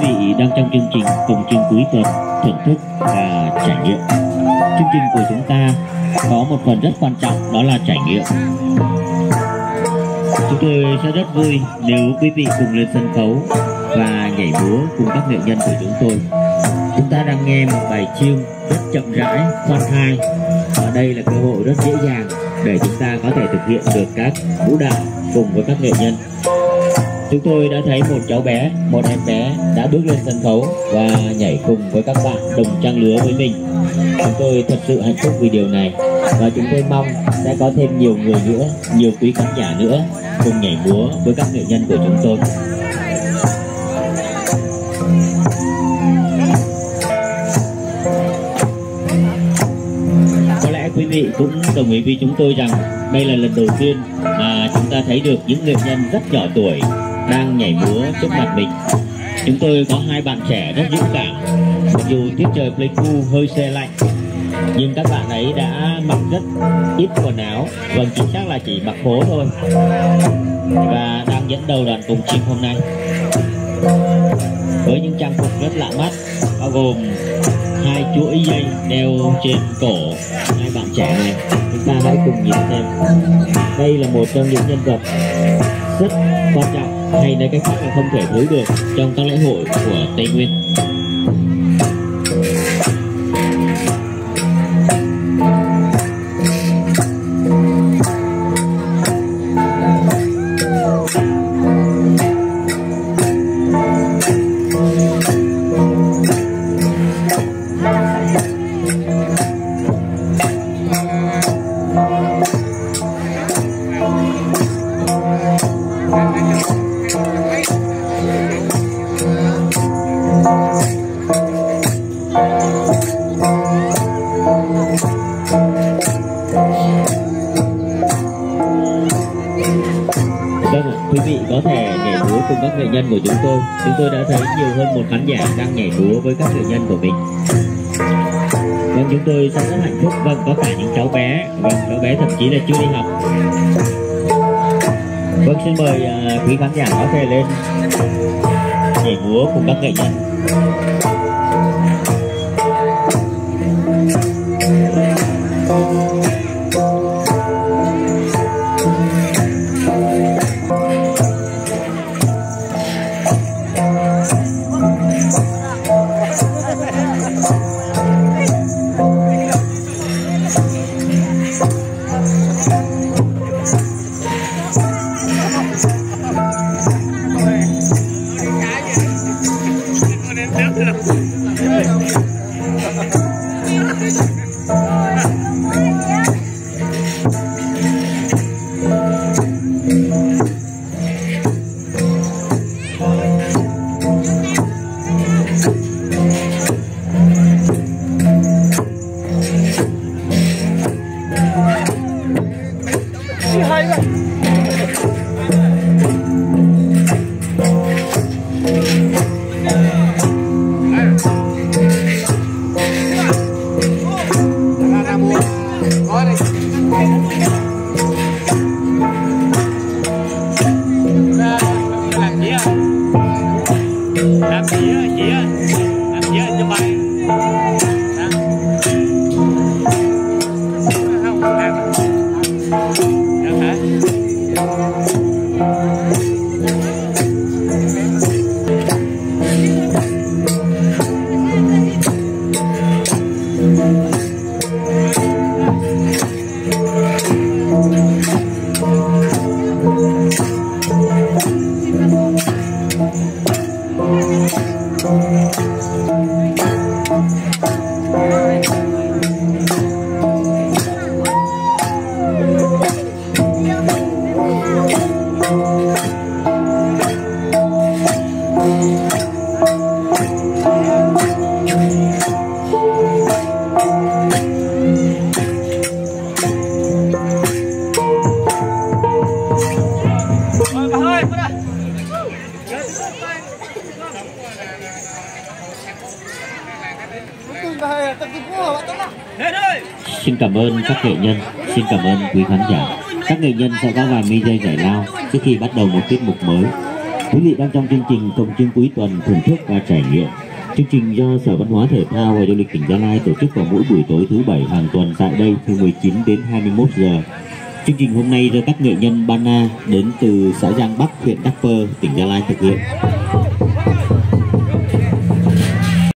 Quý vị đang trong chương trình cùng chương cuối tuần thưởng thức và trải nghiệm. Chương trình của chúng ta có một phần rất quan trọng đó là trải nghiệm. Chúng tôi sẽ rất vui nếu quý vị cùng lên sân khấu và nhảy múa cùng các nghệ nhân của chúng tôi. Chúng ta đang nghe một bài chiêm rất chậm rãi, khoan thai. Và đây là cơ hội rất dễ dàng để chúng ta có thể thực hiện được các vũ đạo cùng với các nghệ nhân chúng tôi đã thấy một cháu bé, một em bé đã bước lên sân khấu và nhảy cùng với các bạn đồng trang lứa với mình. Chúng tôi thật sự hạnh phúc vì điều này và chúng tôi mong sẽ có thêm nhiều người nữa, nhiều quý khán giả nữa cùng nhảy múa với các nghệ nhân của chúng tôi. Có lẽ quý vị cũng đồng ý với chúng tôi rằng đây là lần đầu tiên mà chúng ta thấy được những nghệ nhân rất nhỏ tuổi đang nhảy múa trước mặt mình. Chúng tôi có hai bạn trẻ rất dũng cảm. Mặc dù tiết trời pleiku hơi xe lạnh, nhưng các bạn ấy đã mặc rất ít quần áo. Vâng chính xác là chỉ mặc phố thôi. Và đang dẫn đầu đoàn cùng chim hôm nay. Với những trang phục rất lạ mắt, bao gồm hai chuỗi dây đeo trên cổ hai bạn trẻ này. Chúng ta hãy cùng nhìn xem. Đây là một trong những nhân vật rất quan trọng hay là cách khác là không thể thiếu được trong các lễ hội của Tây Nguyên. Quý vị có thể nhảy múa cùng các nghệ nhân của chúng tôi. Chúng tôi đã thấy nhiều hơn một khán giả đang nhảy múa với các nghệ nhân của mình. Vâng, chúng tôi rất rất hạnh phúc. Vâng, có cả những cháu bé. Vâng, cháu bé thậm chí là chưa đi học. Vâng, xin mời uh, quý khán giả có thể lên nhảy múa cùng các nghệ nhân. Xin cảm ơn các nghệ nhân, xin cảm ơn quý khán giả. Các nghệ nhân sẽ có vài mi dây giải lao trước khi bắt đầu một tiết mục mới. Quý vị đang trong chương trình công chương cuối tuần thưởng thức và trải nghiệm. Chương trình do Sở Văn hóa Thể thao và Du lịch tỉnh Gia Lai tổ chức vào mỗi buổi tối thứ bảy hàng tuần tại đây từ 19 đến 21 giờ Chương trình hôm nay do các nghệ nhân Bana đến từ xã Giang Bắc, huyện Đắc Pơ, tỉnh Gia Lai thực hiện.